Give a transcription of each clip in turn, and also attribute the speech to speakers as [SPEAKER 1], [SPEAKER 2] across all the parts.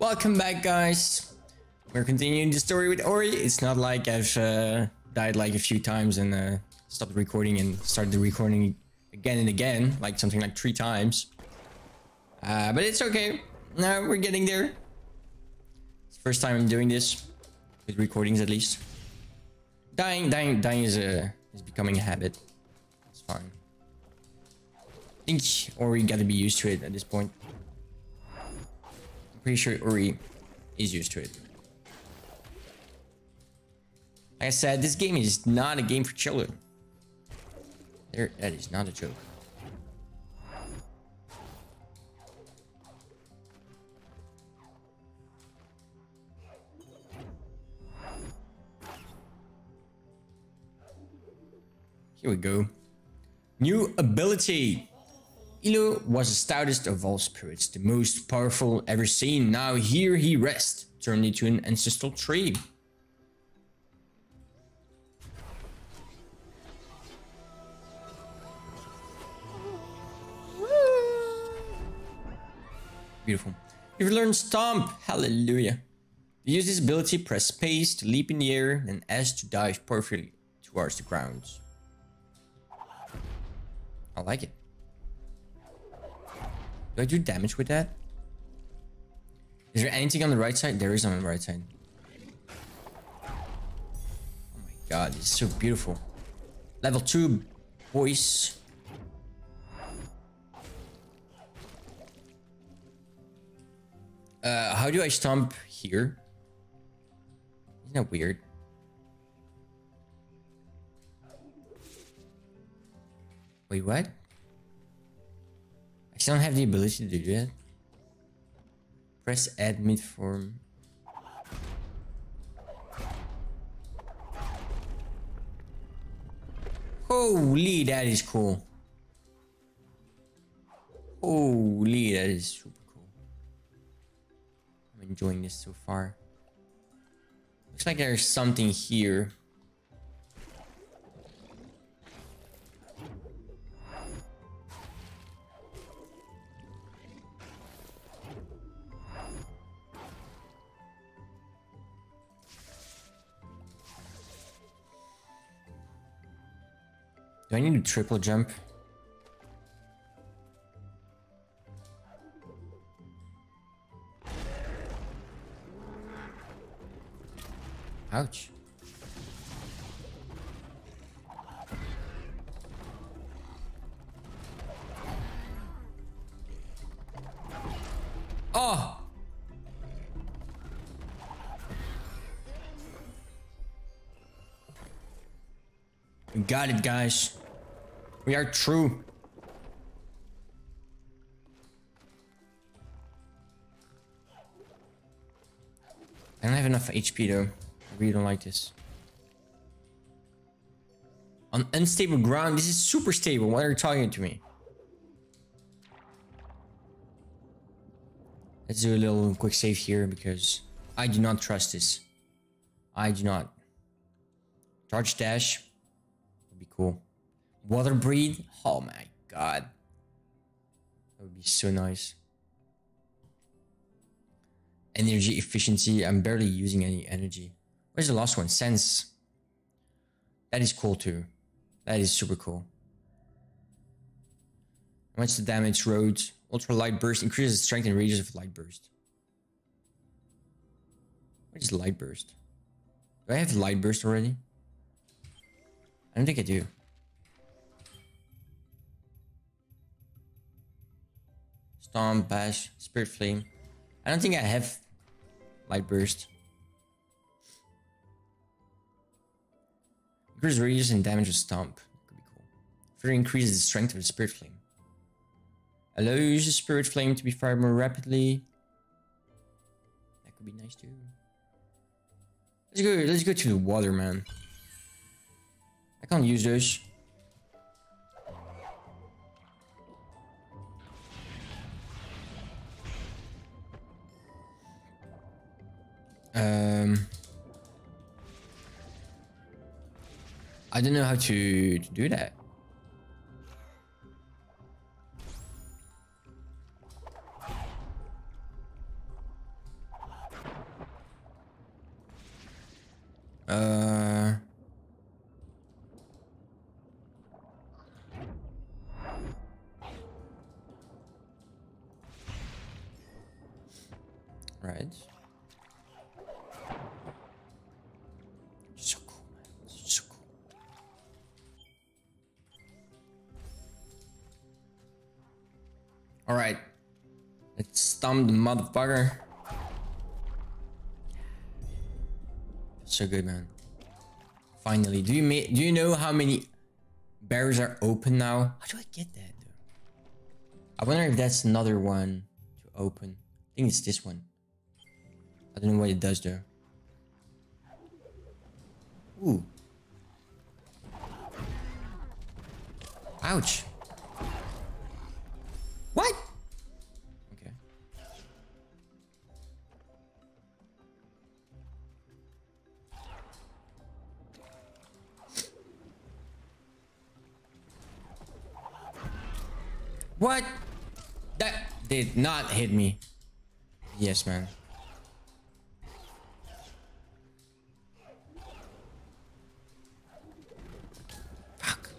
[SPEAKER 1] Welcome back, guys. We're continuing the story with Ori. It's not like I've uh, died like a few times and uh, stopped recording and started the recording again and again, like something like three times. Uh, but it's okay. Now we're getting there. It's the first time I'm doing this with recordings, at least. Dying, dying, dying is a uh, is becoming a habit. It's fine. I think Ori got to be used to it at this point. I'm pretty sure Ori is used to it. Like I said, this game is not a game for children. There, that is not a joke. Here we go. New ability. Ilo was the stoutest of all spirits, the most powerful ever seen. Now here he rests, turned into an ancestral tree. Beautiful. You've learned Stomp. Hallelujah. To use this ability, press space to leap in the air, and S to dive perfectly towards the ground. I like it. Do I do damage with that? Is there anything on the right side? There is on the right side. Oh my god, it's so beautiful. Level 2, boys. Uh, how do I stomp here? Isn't that weird? Wait, what? Still don't have the ability to do that. Press add mid form. Holy, that is cool. Holy, that is super cool. I'm enjoying this so far. Looks like there's something here. Do I need to triple jump? Ouch. Oh! Got it, guys. We are true. I don't have enough HP though. I really don't like this. On unstable ground, this is super stable. Why are you talking to me? Let's do a little quick save here because I do not trust this. I do not. Charge dash would be cool. Water breathe? Oh my god. That would be so nice. Energy efficiency. I'm barely using any energy. Where's the last one? Sense. That is cool too. That is super cool. What's the damage road? Ultra light burst increases the strength and radius of light burst. What is light burst? Do I have light burst already? I don't think I do. Stomp, Bash, Spirit Flame. I don't think I have Light Burst. Increase radius and damage with Stomp. Could be cool. Further increases the strength of the Spirit Flame. Allows the Spirit Flame to be fired more rapidly. That could be nice too. Let's go. Let's go to the water, man. I can't use those. Um, I don't know how to, to do that. Uh... All right. Let's stomp the motherfucker. So good, man. Finally, do you do you know how many barriers are open now? How do I get that? I wonder if that's another one to open. I think it's this one. I don't know what it does there. Ooh. Ouch. Did not hit me. Yes, man. Fuck.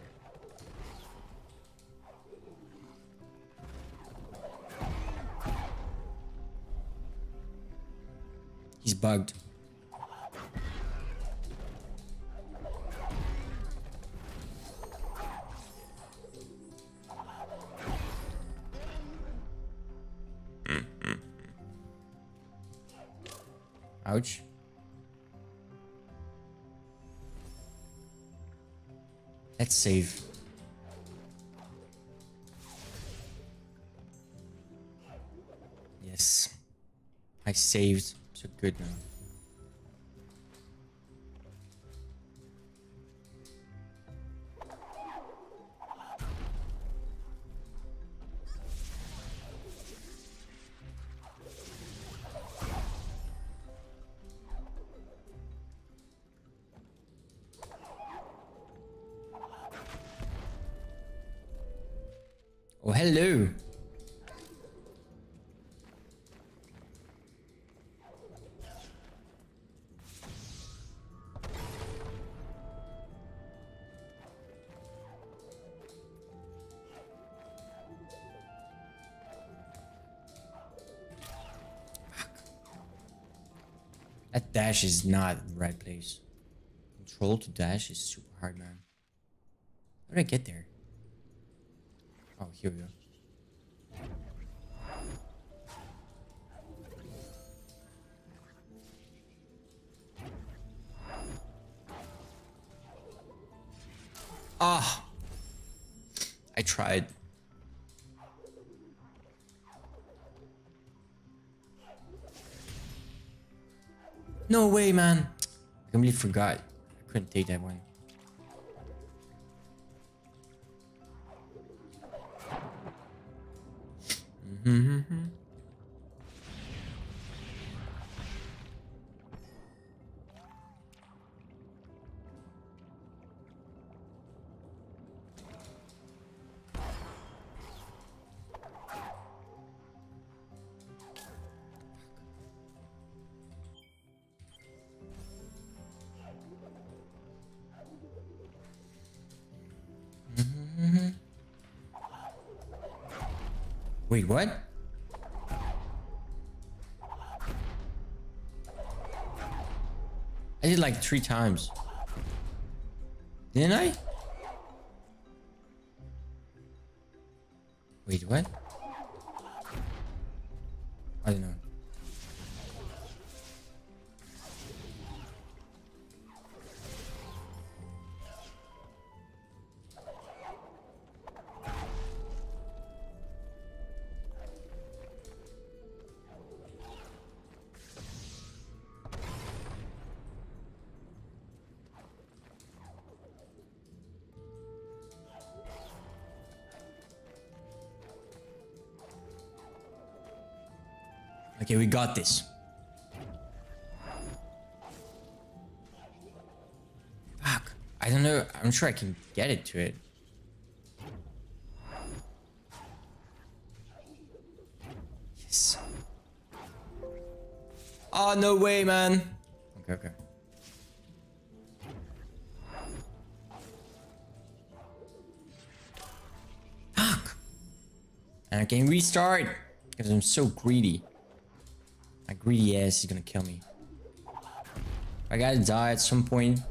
[SPEAKER 1] He's bugged. Ouch. Let's save. Yes. I saved. So good now. Hello. That dash is not the right place. Control to dash is super hard, man. How did I get there? We go. Ah! I tried. No way, man. I completely forgot. I couldn't take that one. Mm-hmm. Wait, what? I did like three times. Didn't I? Wait, what? got this. Fuck. I don't know. I'm sure I can get it to it. Yes. Oh, no way, man. Okay, okay. Fuck. And I can restart. Because I'm so greedy. My greedy ass is gonna kill me. I gotta die at some point.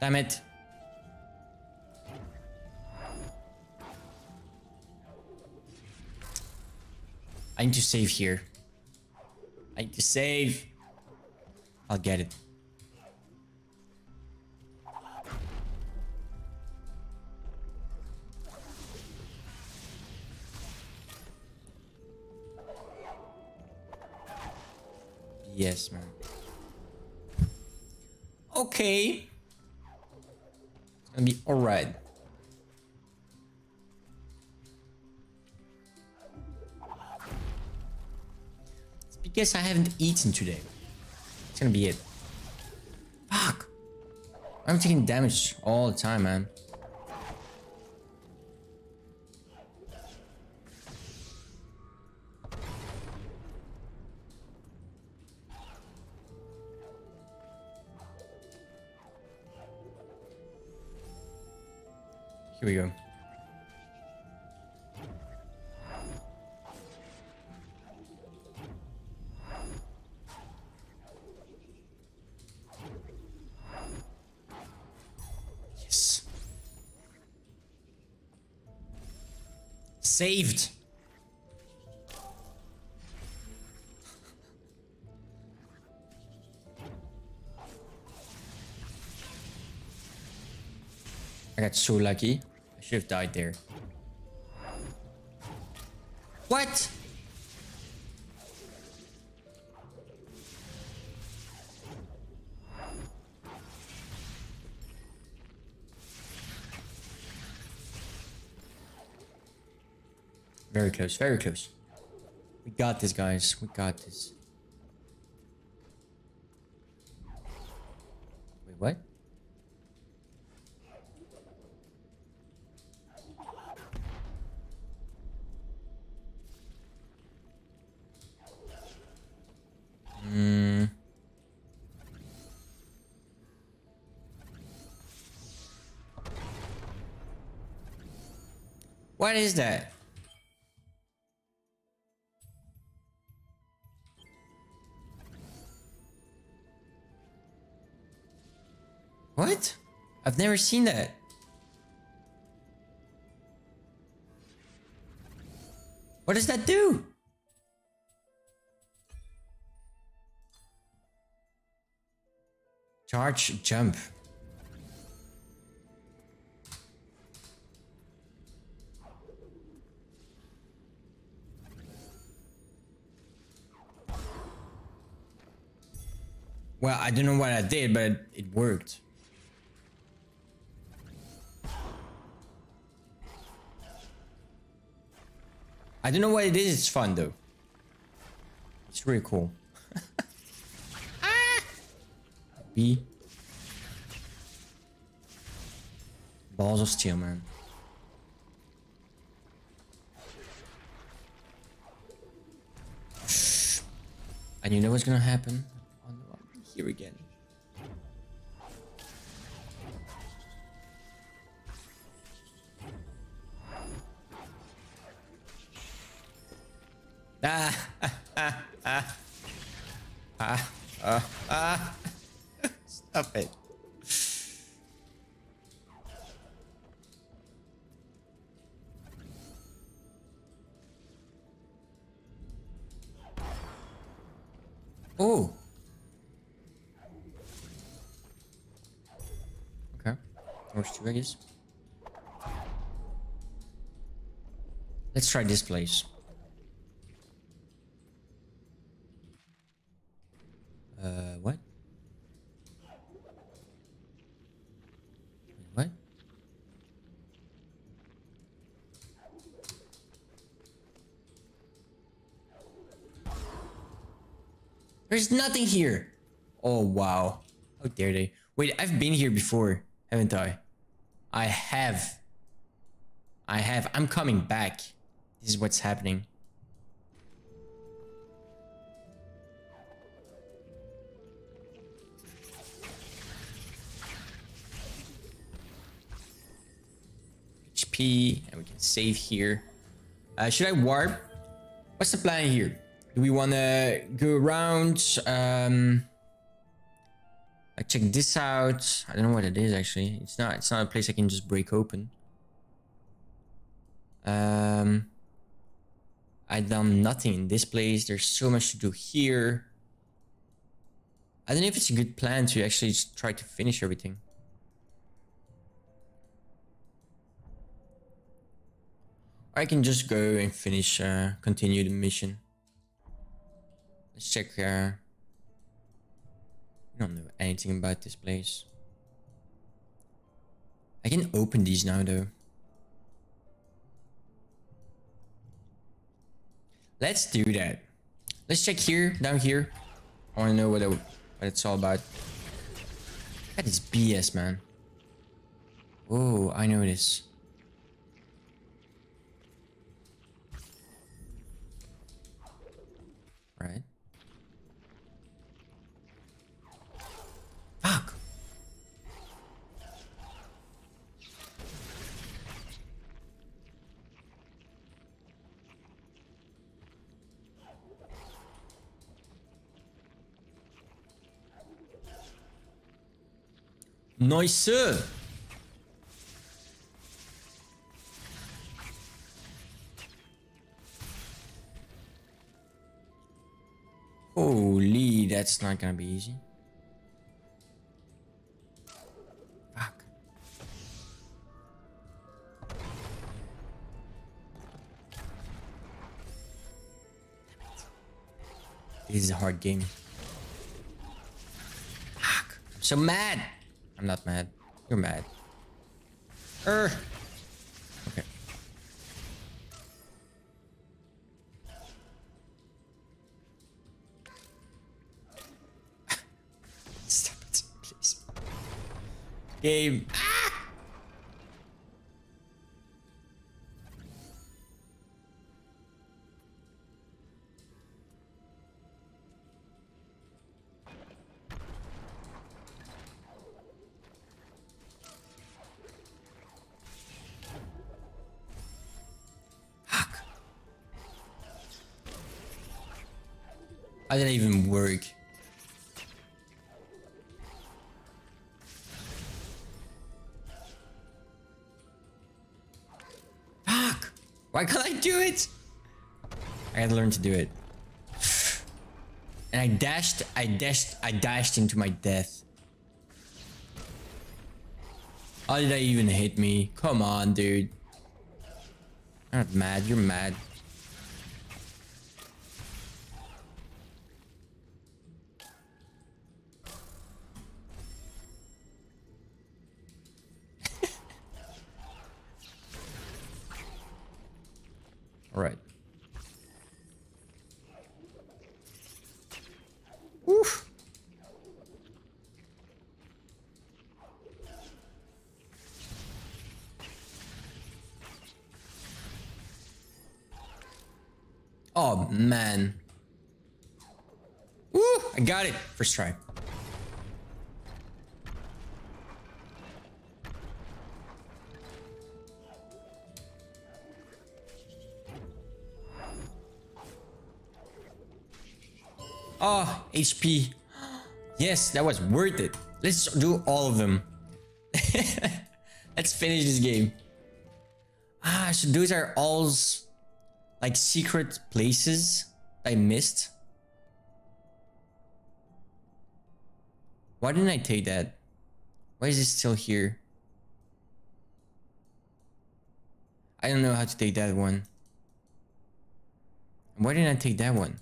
[SPEAKER 1] Damn it. I need to save here. I need to save. I'll get it. Yes, man. Okay. It's gonna be alright. Because I haven't eaten today. It's gonna be it. Fuck. I'm taking damage all the time, man. Here we go. Saved. I got so lucky. I should have died there. Very close, very close. We got this, guys. We got this. Wait, what? Hmm. What is that? I've never seen that. What does that do? Charge jump. Well, I don't know what I did, but it worked. I don't know what it is, it's fun though. It's really cool. B. Balls of steel, man. And you know what's gonna happen? Here again. Ah, ah, ah, ah, ah, ah. Stop it. Oh. Okay. There's two, I guess. Let's try this place. Uh, what? What? There's nothing here. Oh, wow. How dare they? Wait, I've been here before, haven't I? I have. I have. I'm coming back. This is what's happening. HP, and we can save here. Uh, should I warp? What's the plan here? Do we want to go around? Um, I check this out. I don't know what it is actually. It's not. It's not a place I can just break open. Um, I done nothing in this place. There's so much to do here. I don't know if it's a good plan to actually just try to finish everything. I can just go and finish, uh, continue the mission. Let's check. here. I don't know anything about this place. I can open these now though. Let's do that. Let's check here, down here. I want to know what, it, what it's all about. That is BS, man. Oh, I know this. Right. Fuck. Nice. Holy, that's not gonna be easy. This is a hard game. Fuck. I'm so mad. I'm not mad. You're mad. Er. Okay. Stop it, please. Game. How didn't even work? Fuck! Why can't I do it? I gotta learn to do it. And I dashed, I dashed, I dashed into my death. How did I even hit me? Come on, dude. You're not mad, you're mad. Man. Woo! I got it. First try. Oh, HP. Yes, that was worth it. Let's do all of them. Let's finish this game. Ah, so those are all like secret places I missed. Why didn't I take that? Why is it still here? I don't know how to take that one. Why didn't I take that one?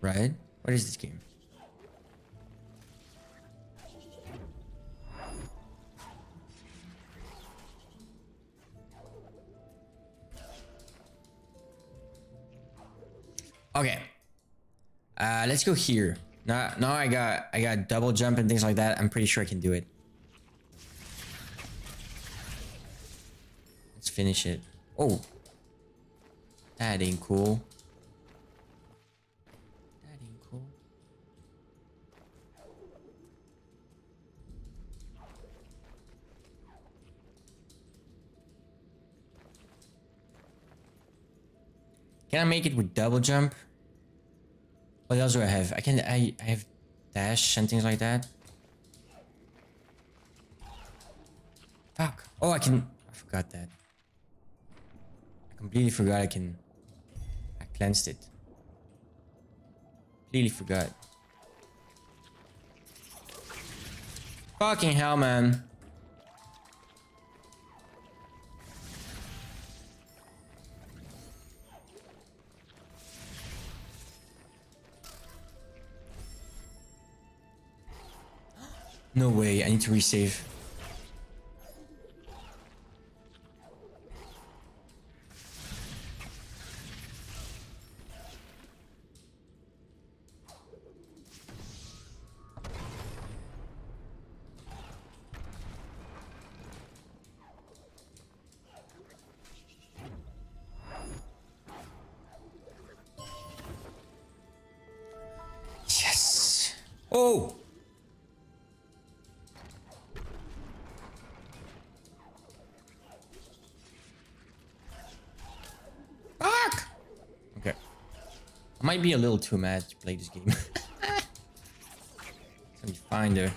[SPEAKER 1] Right? What is this game? Okay. Uh, let's go here. Now, now I got I got double jump and things like that. I'm pretty sure I can do it. Let's finish it. Oh, that ain't cool. That ain't cool. Can I make it with double jump? What else do I have? I can I, I have dash and things like that. Fuck. Oh, I can. I forgot that. I completely forgot I can. I cleansed it. Completely forgot. Fucking hell, man. No way, I need to resave. Yes. Oh. Might be a little too mad to play this game. Let me find her.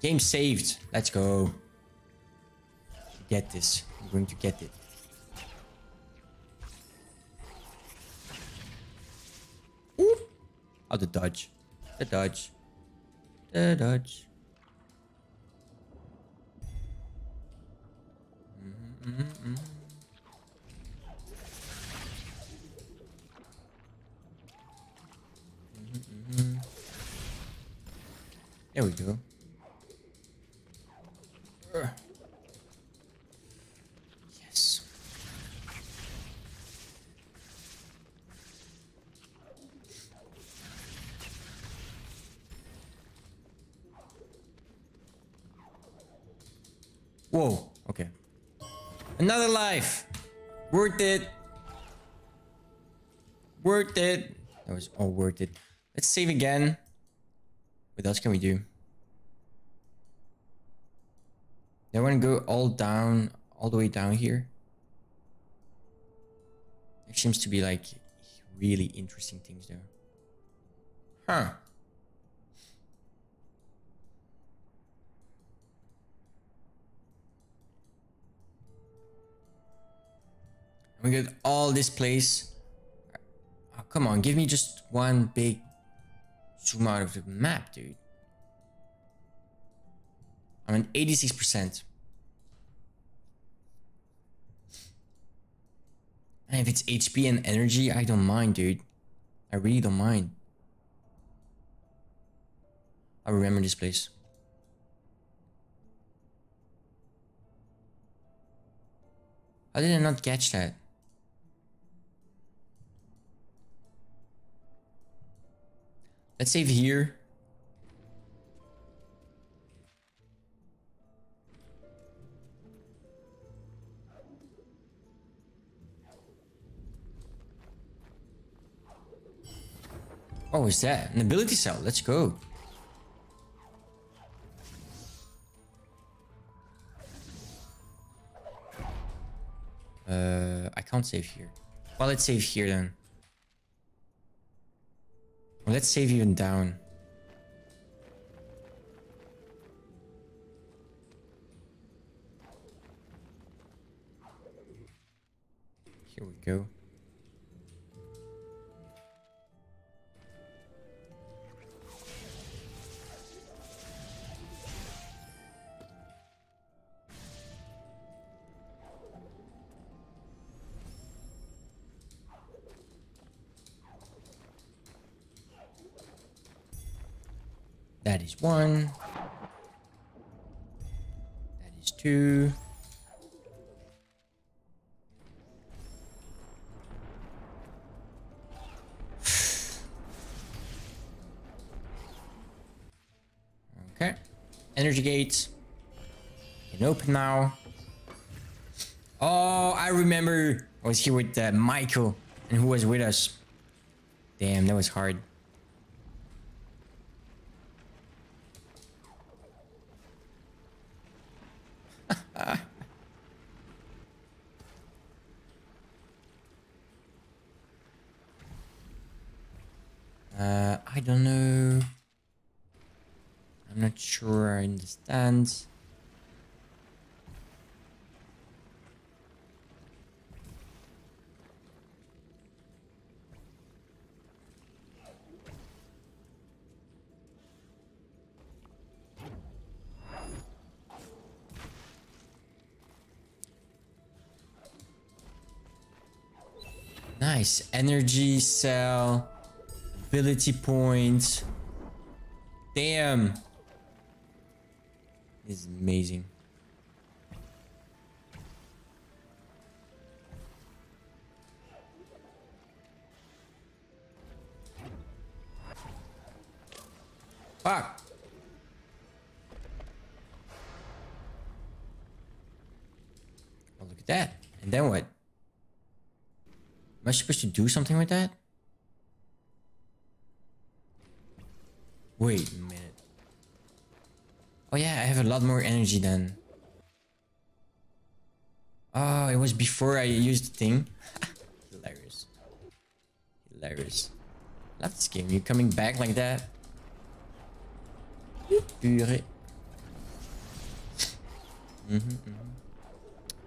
[SPEAKER 1] Game saved. Let's go. Get this. I'm going to get it. Ooh. Oh, the dodge. The dodge. The dodge. Mm-hmm. There we go. Yes. Whoa, okay. Another life. Worth it. Worth it. That was all worth it. Let's save again. What else can we do? I want to go all down, all the way down here? There seems to be like really interesting things there. Huh. We got all this place. Oh, come on, give me just one big zoom out of the map, dude. I'm at 86%. And if it's HP and energy, I don't mind, dude. I really don't mind. I remember this place. How did I not catch that? Let's save here. Oh, is that an ability cell? Let's go. Uh, I can't save here. Well, let's save here then. Let's save even down. Here we go. one. That is two. okay. Energy gates. Can open now. Oh, I remember I was here with uh, Michael and who was with us. Damn, that was hard. Understand. Nice. Energy cell. Ability points. Damn. This is amazing. Fuck. Oh, look at that. And then what? Am I supposed to do something with that? Wait lot more energy then. Oh, it was before I used the thing. Hilarious. Hilarious. Love this game. You coming back like that? Purée. Mm -hmm, mm -hmm.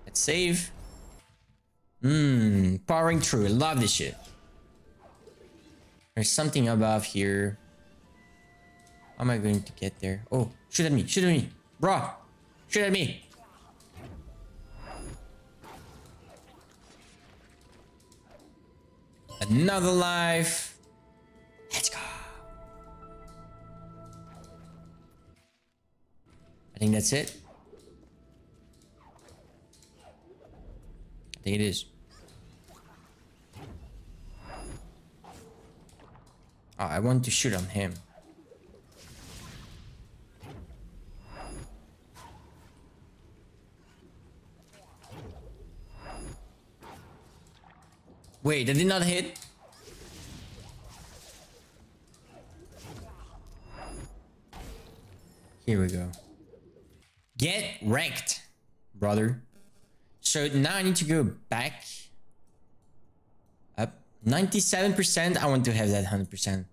[SPEAKER 1] Let's save. Mmm, powering through. Love this shit. There's something above here. How am I going to get there? Oh, shoot at me, shoot at me. Bro, shoot at me. Another life. Let's go. I think that's it. I think it is. Oh, I want to shoot on him. Wait, did not hit? Here we go. Get wrecked, brother. So now I need to go back. Up. 97%. I want to have that 100%.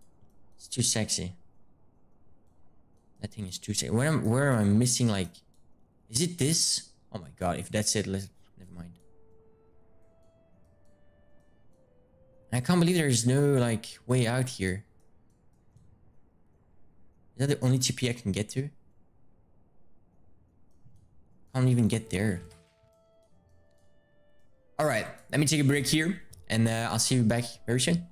[SPEAKER 1] It's too sexy. That thing is too sexy. Where am, where am I missing like... Is it this? Oh my god, if that's it, let's... I can't believe there's no like way out here. Is that the only TP I can get to? I can't even get there. Alright, let me take a break here and uh, I'll see you back very soon.